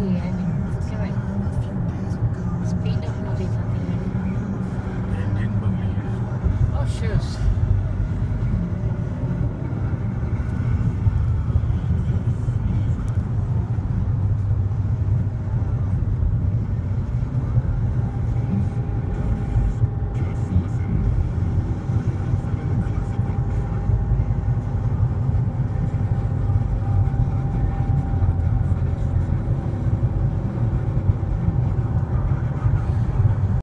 see.